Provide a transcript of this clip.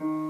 Mm-hmm.